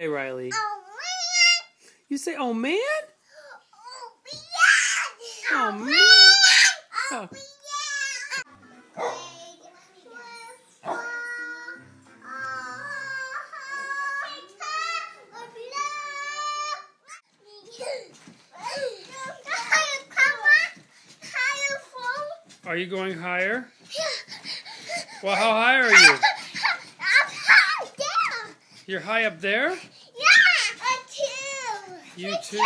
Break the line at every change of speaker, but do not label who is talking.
Hey, Riley.
Oh man!
You say, oh man?
Oh yeah!
Oh, man.
Oh
Oh. Are you going higher? Well, how high are you? You're high up there? Yeah. a two. You too?